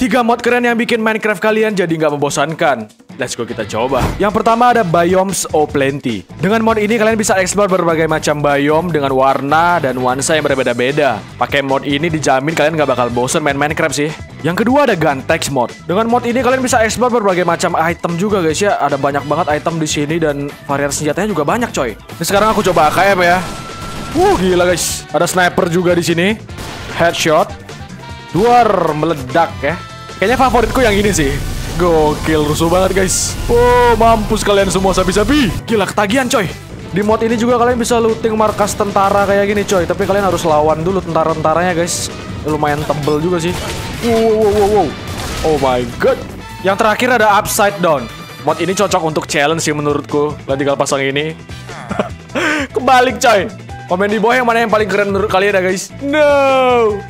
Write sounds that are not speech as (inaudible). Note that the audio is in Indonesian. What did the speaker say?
Tiga mod keren yang bikin Minecraft kalian jadi nggak membosankan. Let's go kita coba. Yang pertama ada Biomes O Plenty. Dengan mod ini kalian bisa explore berbagai macam biome dengan warna dan nuansa yang berbeda-beda. Pakai mod ini dijamin kalian nggak bakal bosen main Minecraft sih. Yang kedua ada Guntex mod. Dengan mod ini kalian bisa explore berbagai macam item juga guys ya. Ada banyak banget item di sini dan varian senjatanya juga banyak coy. Ini sekarang aku coba AKM ya. Wuh gila guys. Ada sniper juga di sini. Headshot. Duar meledak ya. Kayaknya favoritku yang ini sih. Gokil, rusuh banget guys. Oh, mampus kalian semua sapi-sapi. Gila, ketagihan coy. Di mod ini juga kalian bisa looting markas tentara kayak gini coy. Tapi kalian harus lawan dulu tentara-tentaranya guys. Lumayan tebel juga sih. Wow, wow, wow, wow. Oh my god. Yang terakhir ada Upside Down. Mod ini cocok untuk challenge sih menurutku. Lah tinggal pasang ini. (laughs) Kebalik coy. Komen di bawah yang mana yang paling keren menurut kalian ya guys. No.